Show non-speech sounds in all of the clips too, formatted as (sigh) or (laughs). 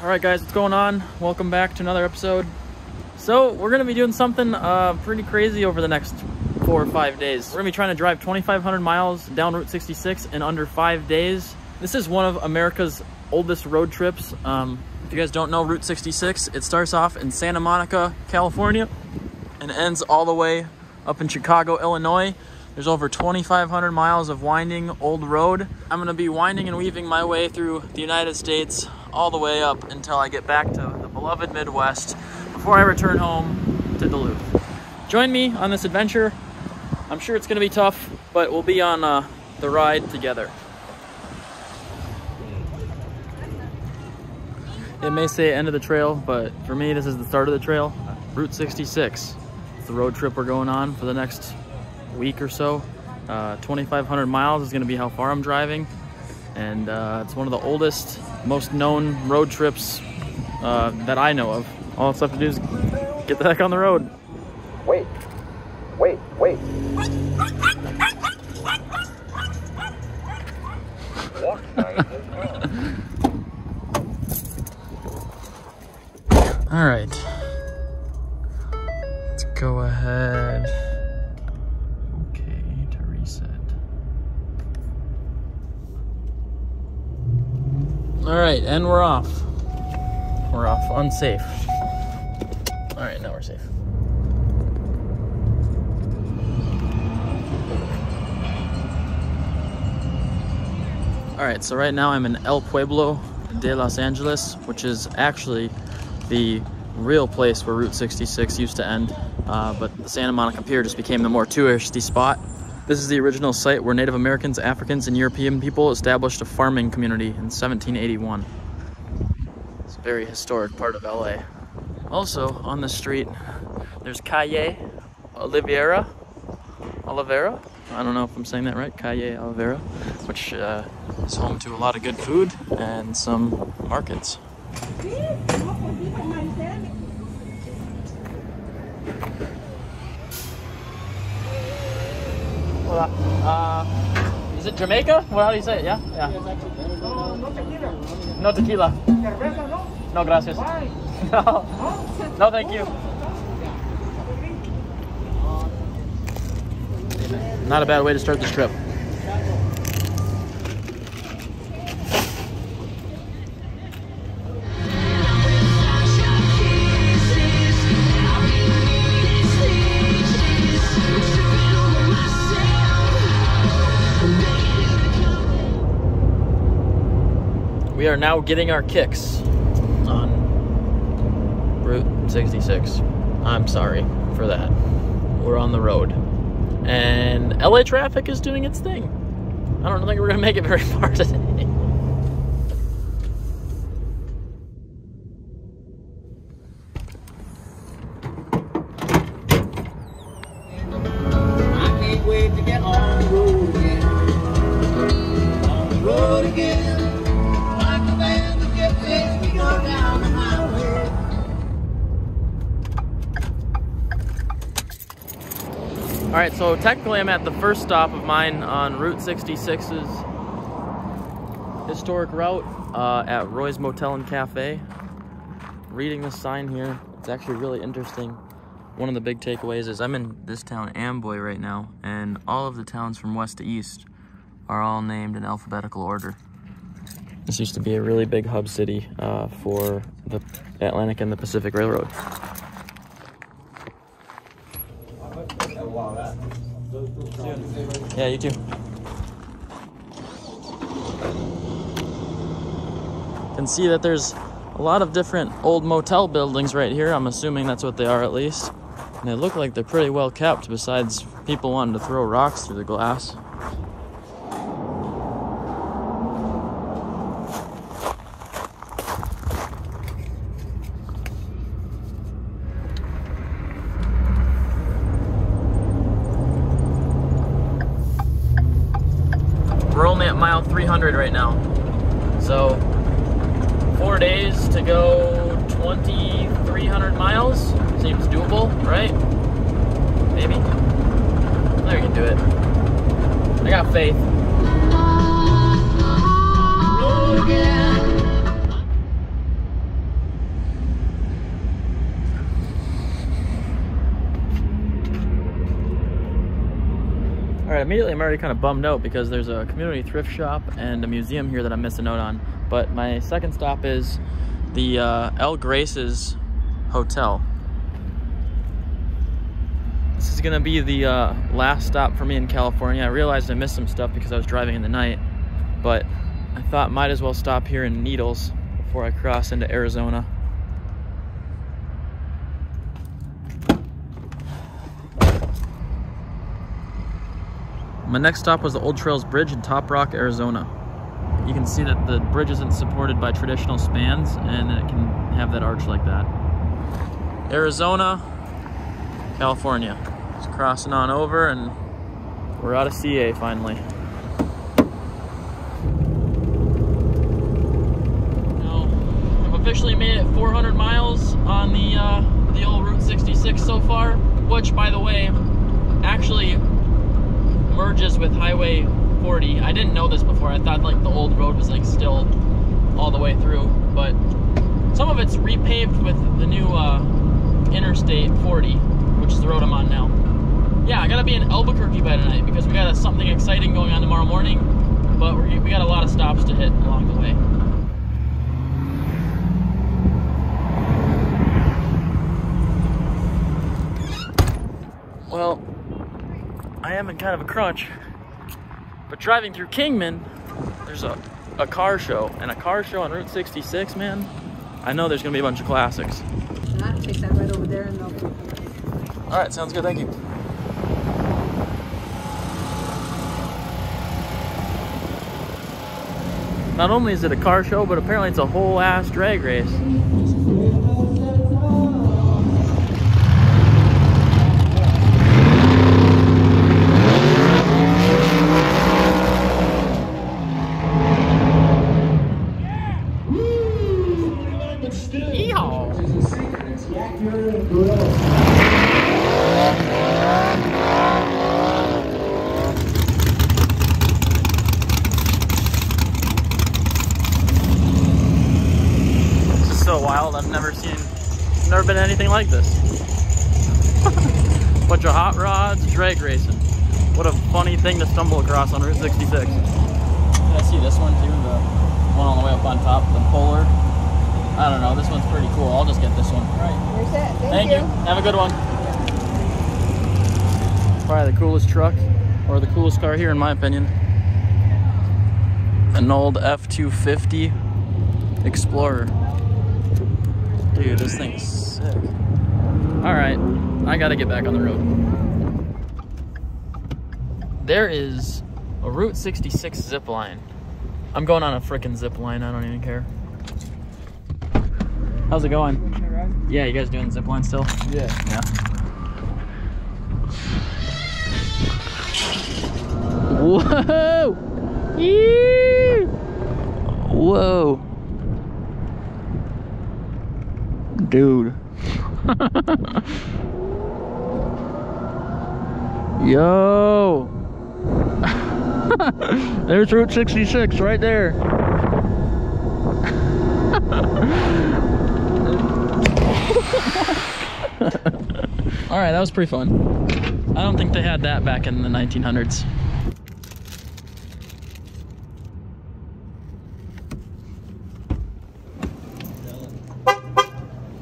All right, guys, what's going on? Welcome back to another episode. So we're gonna be doing something uh, pretty crazy over the next four or five days. We're gonna be trying to drive 2,500 miles down Route 66 in under five days. This is one of America's oldest road trips. Um, if you guys don't know Route 66, it starts off in Santa Monica, California, and ends all the way up in Chicago, Illinois. There's over 2,500 miles of winding old road. I'm gonna be winding and weaving my way through the United States all the way up until I get back to the beloved Midwest before I return home to Duluth. Join me on this adventure. I'm sure it's gonna be tough, but we'll be on uh, the ride together. It may say end of the trail, but for me, this is the start of the trail. Route 66. It's the road trip we're going on for the next week or so. Uh, 2,500 miles is going to be how far I'm driving. And uh, it's one of the oldest, most known road trips uh, that I know of. All it's left to do is get the heck on the road. Wait. Wait, wait. Unsafe. All right, now we're safe. All right, so right now I'm in El Pueblo de Los Angeles, which is actually the real place where Route 66 used to end, uh, but the Santa Monica Pier just became the more touristy spot. This is the original site where Native Americans, Africans, and European people established a farming community in 1781. It's a very historic part of LA. Also, on the street, there's Calle Oliveira. Oliveira? I don't know if I'm saying that right. Calle Oliveira, which uh, is home to a lot of good food and some markets. Hola. Uh, is it Jamaica? Well, how do you say it? Yeah? Yeah. No tequila. No, gracias. (laughs) No. No, thank you. Not a bad way to start this trip. Now getting our kicks on Route 66. I'm sorry for that. We're on the road. And LA traffic is doing its thing. I don't think we're going to make it very (laughs) far today. So technically I'm at the first stop of mine on Route 66's historic route uh, at Roy's Motel and Cafe. Reading this sign here, it's actually really interesting. One of the big takeaways is I'm in this town, Amboy, right now, and all of the towns from west to east are all named in alphabetical order. This used to be a really big hub city uh, for the Atlantic and the Pacific Railroad. Yeah, you too. Can see that there's a lot of different old motel buildings right here. I'm assuming that's what they are at least. And they look like they're pretty well kept besides people wanting to throw rocks through the glass. At mile 300 right now. So, four days to go 2,300 miles. Seems doable, right? Maybe. I can do it. I got faith. Road again. Right, immediately I'm already kind of bummed out because there's a community thrift shop and a museum here that I'm missing out on. But my second stop is the uh, El Garces Hotel. This is gonna be the uh, last stop for me in California. I realized I missed some stuff because I was driving in the night, but I thought might as well stop here in Needles before I cross into Arizona. My next stop was the Old Trails Bridge in Topock, Arizona. You can see that the bridge isn't supported by traditional spans and it can have that arch like that. Arizona, California. Just crossing on over and we're out of CA finally. I've officially made it 400 miles on the uh, the old Route 66 so far, which by the way, actually merges with Highway 40. I didn't know this before. I thought like the old road was like still all the way through, but some of it's repaved with the new uh, Interstate 40, which is the road I'm on now. Yeah, I gotta be in Albuquerque by tonight because we got something exciting going on tomorrow morning, but we got a lot of stops to hit along the way. Well, I am in kind of a crunch. But driving through Kingman, there's a, a car show. And a car show on Route 66, man, I know there's gonna be a bunch of classics. I'll take that right over there and they'll. All right, sounds good, thank you. Not only is it a car show, but apparently it's a whole ass drag race. Yeehaw! This is so wild. I've never seen, never been anything like this. (laughs) Bunch of hot rods, drag racing. What a funny thing to stumble across on Route 66. Did I see this one too? The one all the way up on top, the Polar. I don't know. This one's pretty cool. I'll just get this one. All right. There's that. Thank, Thank you. Have a good one. Probably the coolest truck, or the coolest car here, in my opinion. An old F-250 Explorer. Dude, this thing's sick. All right, I gotta get back on the road. There is a Route 66 zip line. I'm going on a freaking zip line. I don't even care. How's it going? Yeah, you guys doing zip line still? Yeah. Yeah. Whoa! Yee! Whoa! Dude. (laughs) Yo! (laughs) There's Route 66 right there. (laughs) All right, that was pretty fun. I don't think they had that back in the 1900s.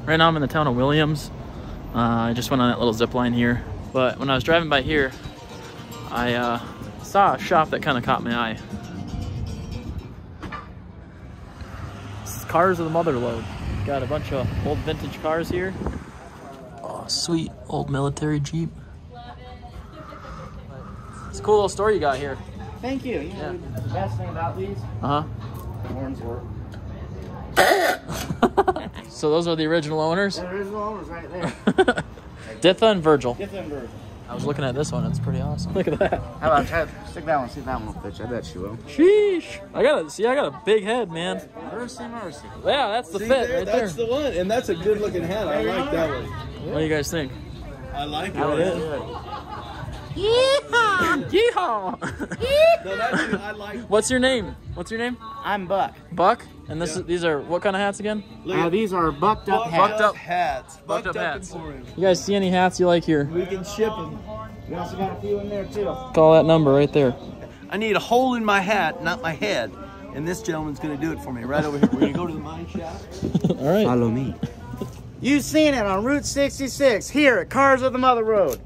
Right now I'm in the town of Williams. Uh, I just went on that little zip line here. But when I was driving by here, I uh, saw a shop that kind of caught my eye. This is Cars of the Mother Road. Got a bunch of old vintage cars here. Oh, sweet old military Jeep. It's a cool little store you got here. Thank you. You know, the best thing about these, Uh horns work. Huh. so those are the original owners? The original owners right there. (laughs) Ditha and Virgil. Different version. I was looking at this one. It's pretty awesome. Look at that. How about try stick that one? See if that one will fit you. I bet you will. Sheesh. I got a see. I got a big head, man. Mercy, mercy. Yeah, that's the See fit there, right that's there. the one, and that's a good looking head. I like that one. What do you guys think? I like it. It is. Yeehaw! Yeehaw! No, that's I like. What's your name? What's your name? I'm Buck. Buck. And this Yeah. is these are what kind of hats again? Look Uh, these are bucked up bucked hats. Bucked up- hats. bucked Bucked up up hats. Emporium. You guys see any hats you like here? We can ship them. We also got a few in there too. Call that number right there. I need a hole in my hat, not my head. And this gentleman's gonna do it for me right over here. We're gonna go to the mine shaft. (laughs) All right. Follow me. You've seen it on Route 66 here at Cars of the Mother Road.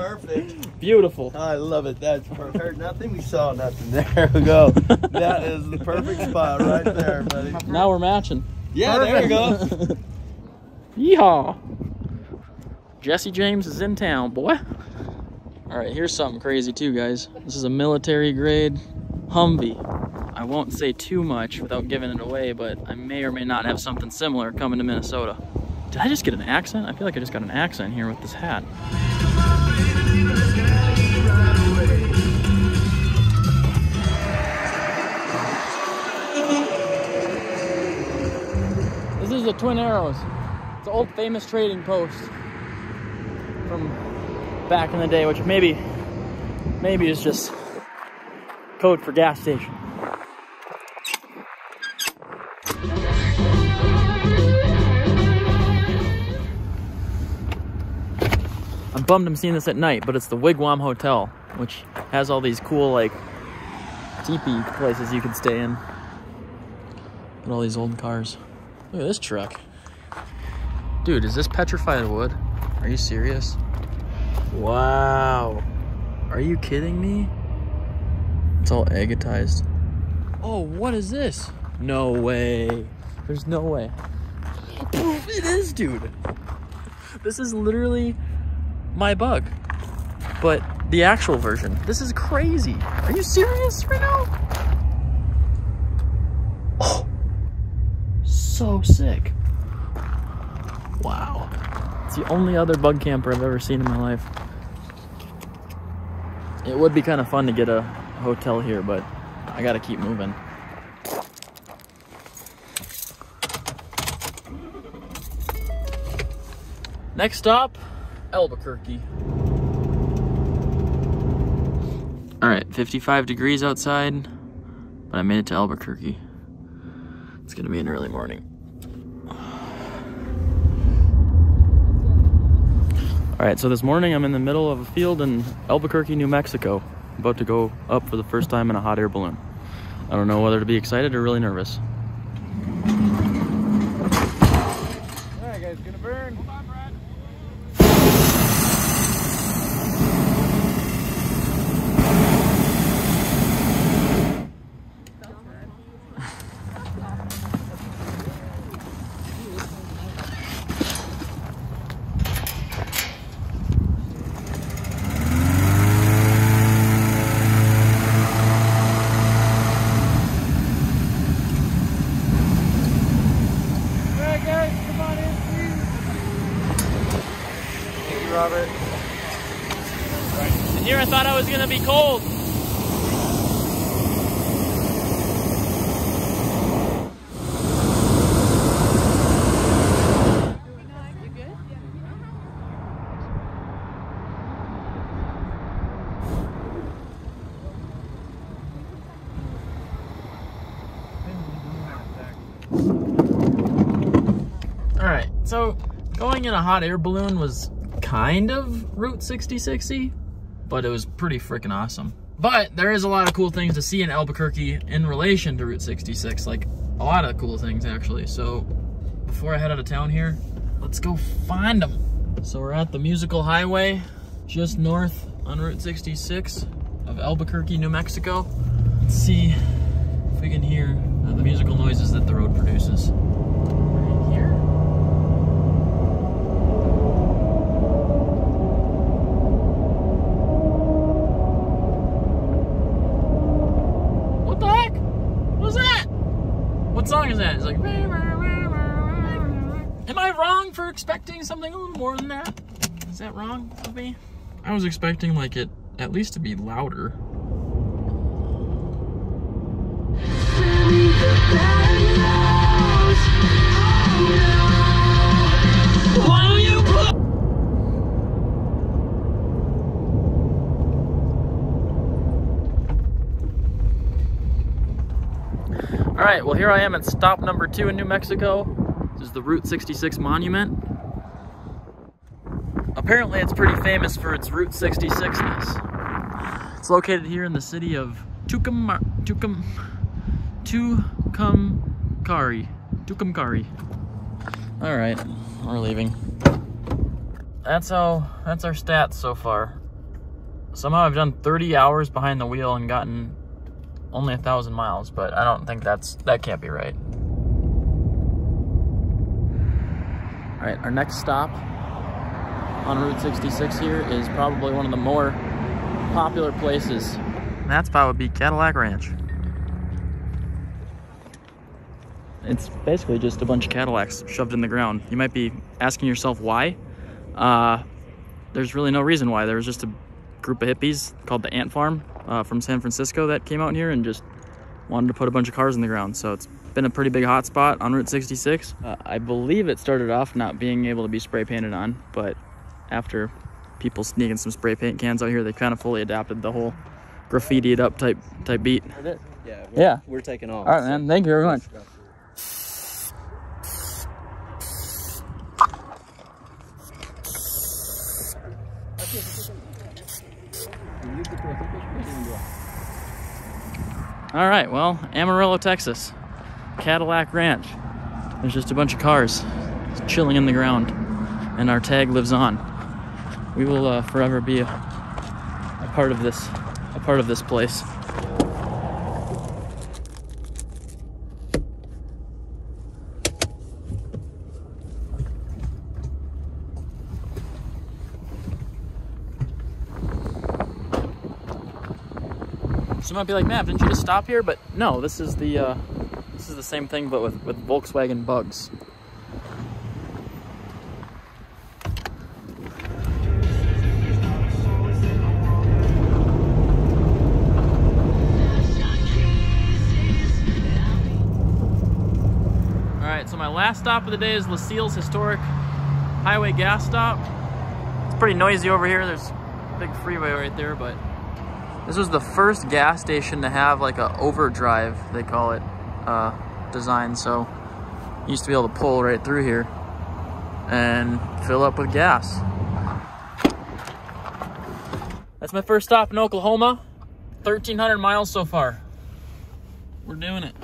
Perfect. Beautiful. I love it. That's perfect. Heard nothing. We saw nothing. (laughs) There we go. That is the perfect spot right there, buddy. Now we're matching. Yeah, there you go. (laughs) Yeehaw! Jesse James is in town, boy. All right, here's something crazy too, guys. This is a military grade Humvee. I won't say too much without giving it away, but I may or may not have something similar coming to Minnesota. Did I just get an accent? I feel like I just got an accent here with this hat. Is the Twin Arrows. It's an old famous trading post from back in the day, which maybe maybe is just code for gas station. I'm bummed I'm seeing this at night, but it's the Wigwam Hotel, which has all these cool like teepee places you can stay in. At all these old cars. Look at this truck. Dude, is this petrified wood? Are you serious? Wow. Are you kidding me? It's all agatized. Oh, what is this? No way. There's no way. It is, dude. This is literally my bug. But the actual version. This is crazy. Are you serious right now? Oh. So sick. Wow. It's the only other bug camper I've ever seen in my life. It would be kind of fun to get a hotel here, but I gotta keep moving. Next stop, Albuquerque. All right, 55 degrees outside, but I made it to Albuquerque. It's gonna be an early morning. All right, so this morning I'm in the middle of a field in Albuquerque, New Mexico. About to go up for the first time in a hot air balloon. I don't know whether to be excited or really nervous. Alright guys, gonna burn. Alright guys, come on in please. Thank you, Robert. And here I thought I was gonna be cold. All right, so going in a hot air balloon was kind of Route 6060, but it was pretty freaking awesome. But there is a lot of cool things to see in Albuquerque in relation to Route 66, like a lot of cool things actually. So before I head out of town here, let's go find them. So we're at the Musical Highway, just north on Route 66 of Albuquerque, New Mexico. Let's see if we can hear the musical noises that the road produces. Right here. What the heck? What's that? What song is that? It's like. Am I wrong for expecting something a little more than that? Is that wrong of me? I was expecting like it at least to be louder. All right, well here I am at stop number two in New Mexico. This is the Route 66 monument. Apparently, it's pretty famous for its Route 66ness. It's located here in the city of Tucum, Tucum, Tucumcari. Tucumcari. All right, we're leaving. That's how, that's our stats so far. Somehow I've done 30 hours behind the wheel and gotten only a thousand miles, but I don't think that's, that can't be right. All right, our next stop on Route 66 here is probably one of the more popular places. And that spot would be Cadillac Ranch. It's basically just a bunch of Cadillacs shoved in the ground. You might be asking yourself why. Uh, there's really no reason why. There was just a group of hippies called the Ant Farm uh, from San Francisco that came out here and just wanted to put a bunch of cars in the ground. So it's been a pretty big hot spot on Route 66. Uh, I believe it started off not being able to be spray painted on, but after people sneaking some spray paint cans out here, they kind of fully adapted the whole graffitied up type type beat. Yeah. we're- Yeah. We're taking off. All right, man. Thank you very much. All right, well, Amarillo, Texas, Cadillac Ranch. There's just a bunch of cars chilling in the ground, and our tag lives on. We will uh, forever be a, a part of this, a part of this place. So you might be like, Matt, didn't you just stop here? But no, this is the uh, this is the same thing, but with with Volkswagen Bugs. Stop of the day is Lucille's Historic Highway Gas Stop. It's pretty noisy over here. There's a big freeway right there, but this was the first gas station to have like a overdrive, they call it, uh, design. So you used to be able to pull right through here and fill up with gas. That's my first stop in Oklahoma. 1,300 miles so far. We're doing it.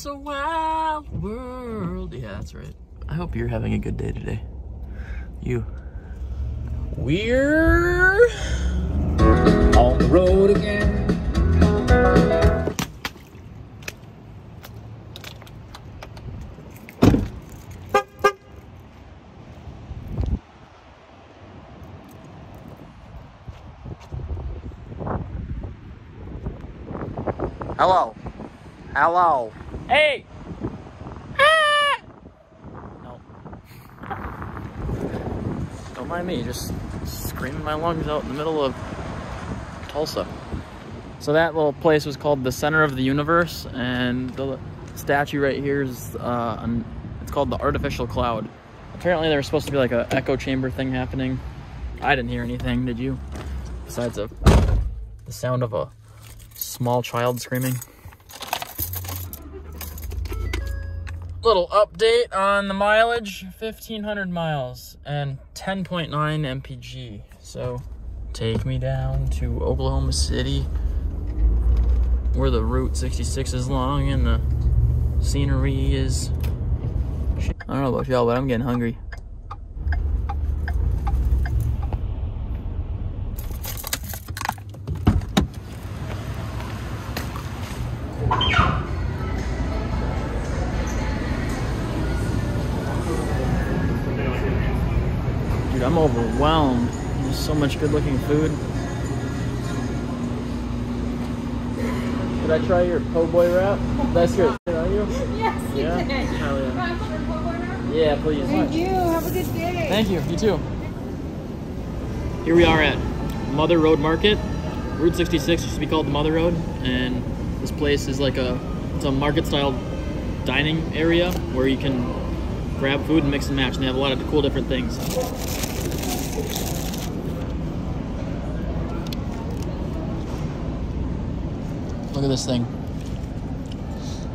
It's a wild world. Yeah, that's right. I hope you're having a good day today. You. We're On the road again. Hello. Hello. Hey! Ah! Don't mind me, just screaming my lungs out in the middle of Tulsa. So that little place was called the Center of the Universe, and the statue right here is, uh, an, it's called the Artificial Cloud. Apparently there was supposed to be like an echo chamber thing happening. I didn't hear anything, did you? Besides a, the sound of a small child screaming. Little update on the mileage. 1500 miles and 10.9 mpg so take me down to oklahoma city where the route 66 is long and the scenery is i don't know about y'all but i'm getting hungry overwhelmed. There's so much good looking food. Did I try your po' boy wrap? That's good. Are you? (laughs) Yes, you Yeah? did. Hell yeah. Can I put your phone? Yeah, please. Thank you. Have a good day. Thank you. You too. Here we are at Mother Road Market. Route 66 used to be called the Mother Road, and this place is like a it's a market style dining area where you can grab food and mix and match. And they have a lot of cool different things. Look at this thing.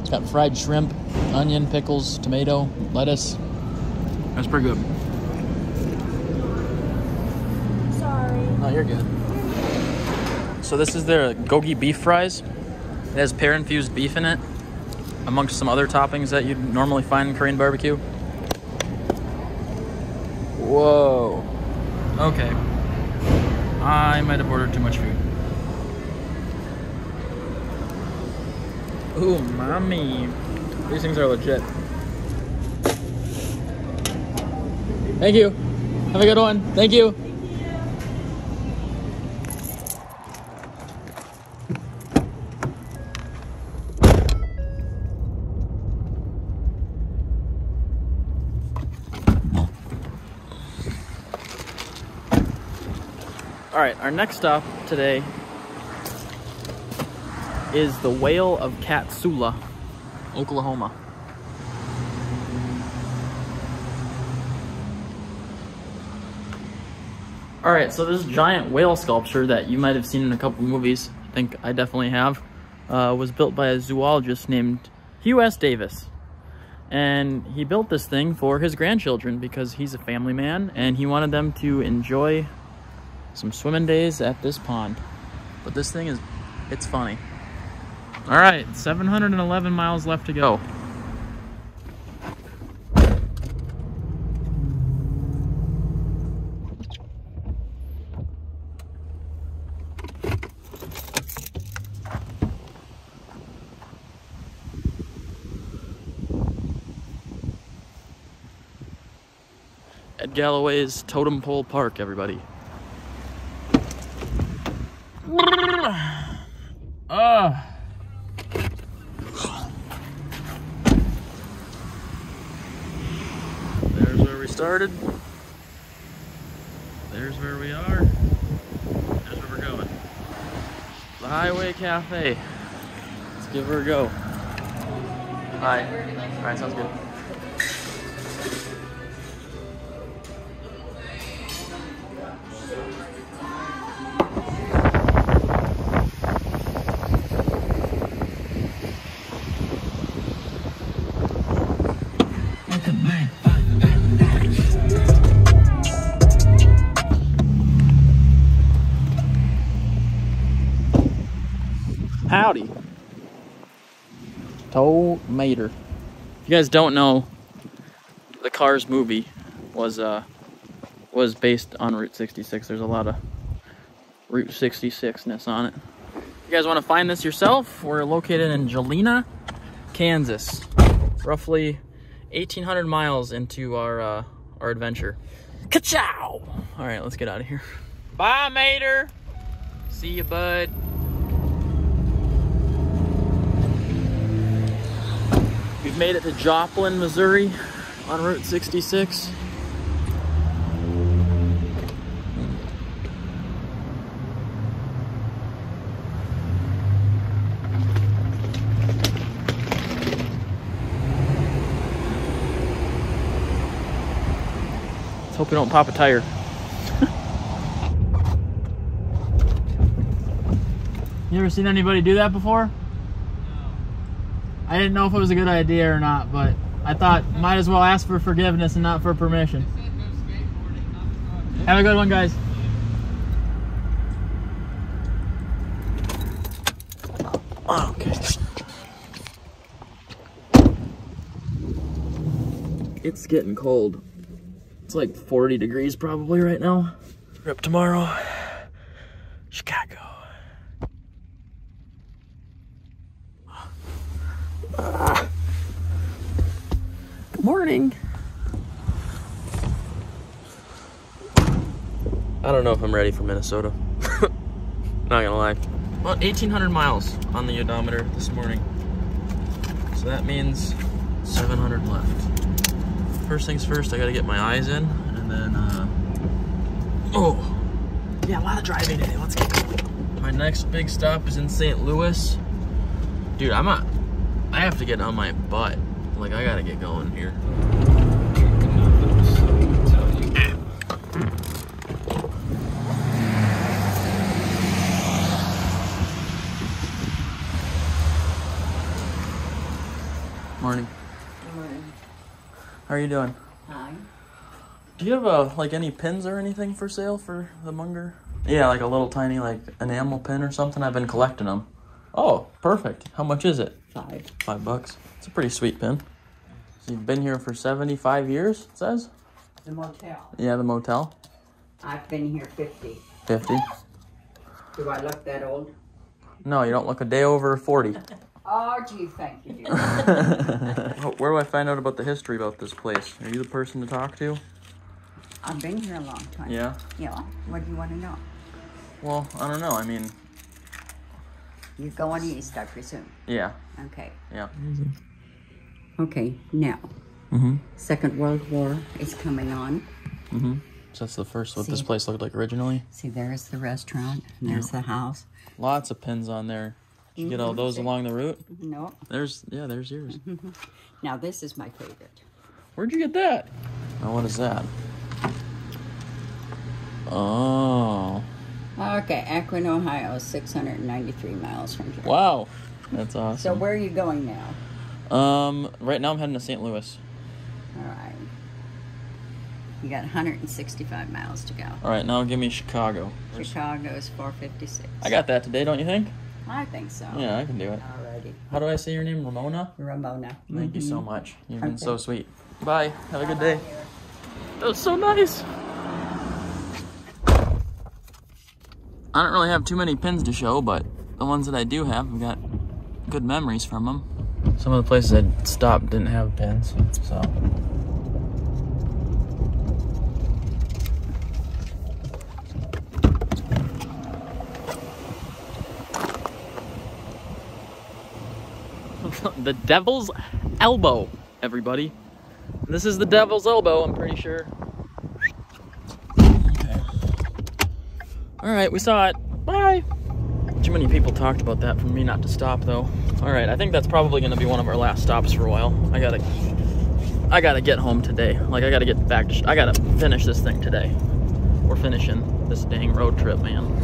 It's got fried shrimp, onion, pickles, tomato, lettuce. That's pretty good. Sorry. No, you're good. So this is their gogi beef fries. It has pear-infused beef in it, amongst some other toppings that you'd normally find in Korean barbecue. Whoa. Okay. I might have ordered too much food. Ooh, mommy. These things are legit. Thank you. Have a good one. Thank you. All right, our next stop today is the Whale of Catoosa, Oklahoma. All right, so this giant whale sculpture that you might have seen in a couple movies, I think I definitely have, uh, was built by a zoologist named Hugh S. Davis. And he built this thing for his grandchildren because he's a family man and he wanted them to enjoy some swimming days at this pond. But this thing is, it's funny. All right, 711 miles left to go. Oh. At Galloway's Totem Pole Park, everybody. Ah. There's where we started. There's where we are. There's where we're going. The Highway Cafe. Let's give her a go. Hi. Alright, sounds good. Howdy. Tow Mater. If you guys don't know, the Cars movie was uh was based on Route 66. There's a lot of Route 66ness on it. If you guys want to find this yourself, we're located in Galena, Kansas. Roughly 1800 miles into our uh, our adventure. Ka-chow! All right, let's get out of here. Bye, Mater. See you, bud. We've made it to Joplin, Missouri on Route 66. Let's hope we don't pop a tire. (laughs) you ever seen anybody do that before? I didn't know if it was a good idea or not, but I thought might as well ask for forgiveness and not for permission. Have a good one, guys. Okay. It's getting cold. It's like 40 degrees probably right now. Rip tomorrow. Chicago. Good morning. I don't know if I'm ready for Minnesota. (laughs) Not gonna lie. About 1,800 miles on the odometer this morning. So that means 700 left. First things first, I gotta get my eyes in, and then, uh, oh, yeah, a lot of driving today. Let's get going. My next big stop is in St. Louis. Dude, I'm not, I have to get on my butt. Like, I gotta get going here. Morning. Morning. How are you doing? Hi. Do you have uh, like any pins or anything for sale for the Munger? Yeah, like a little tiny like enamel pin or something. I've been collecting them. Oh, perfect. How much is it? Five. Five bucks. It's a pretty sweet pin. So you've been here for 75 years, it says? The motel. Yeah, the motel. I've been here 50. 50. Do I look that old? No, you don't look a day over 40. (laughs) Oh, gee, thank you, dear. (laughs) Where do I find out about the history about this place? Are you the person to talk to? I've been here a long time. Yeah. Yeah. What do you want to know? Well, I don't know. I mean, You're going east, I presume. yeah, Okay. yeah. Mm-hmm. Okay, now, Mm-hmm. Second World War is coming on. Mm-hmm. So that's the first what this place looked like originally. See, there's the restaurant, and there's the house. Lots of pins on there. Did you get all those along the route? No. There's yeah, there's yours. Now, this is my favorite. Where'd you get that? Oh, what is that? Oh, Okay, Akron, Ohio, 693 miles from here. wow, that's awesome. So, where are you going now? Um, right now I'm heading to St. Louis. All right. You got 165 miles to go. All right, now give me Chicago. Chicago is 456. I got that today, don't you think? I think so. Yeah, I can do it. Alrighty. How do I say your name? Ramona? Ramona. Thank you so much. You've been so sweet. Bye. Have a good day. That was so nice. I don't really have too many pins to show, but the ones that I do have, I've got good memories from them. Some of the places I stopped didn't have pins, so. (laughs) the Devil's Elbow, everybody. This is the Devil's Elbow, I'm pretty sure. Okay. All right, we saw it. Bye. Too many people talked about that for me not to stop, though. All right, I think that's probably going to be one of our last stops for a while. I gotta, I gotta get home today. Like I gotta get back to. I gotta finish this thing today. We're finishing this dang road trip, man.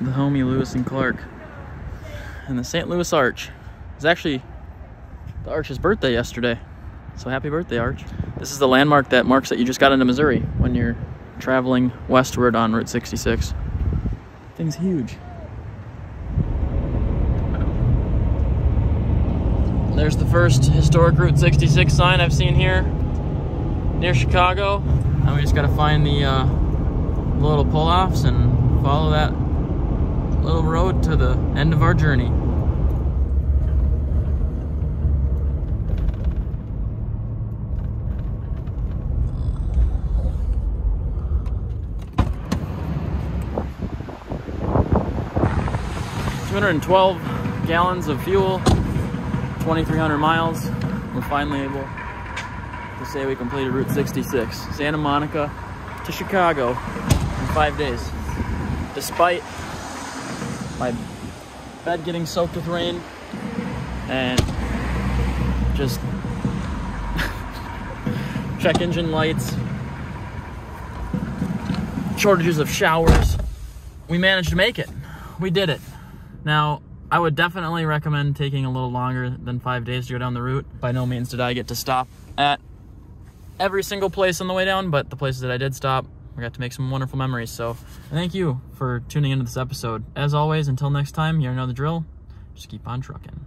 the homie Lewis and Clark. And the St. Louis Arch. It's actually the Arch's birthday yesterday. So happy birthday, Arch. This is the landmark that marks that you just got into Missouri when you're traveling westward on Route 66. Thing's huge. There's the first historic Route 66 sign I've seen here near Chicago. Now we just gotta find the uh, little pull-offs and follow that little road to the end of our journey. Two hundred and twelve gallons of fuel, twenty-three hundred miles. We're finally able to say we completed Route 66, Santa Monica to Chicago in five days, despite my bed getting soaked with rain and just (laughs) check engine lights, shortages of showers. We managed to make it. We did it. Now, I would definitely recommend taking a little longer than five days to go down the route. By no means did I get to stop at every single place on the way down, but the places that I did stop, we got to make some wonderful memories. So thank you for tuning into this episode. As always, until next time, you know the drill. Just keep on trucking.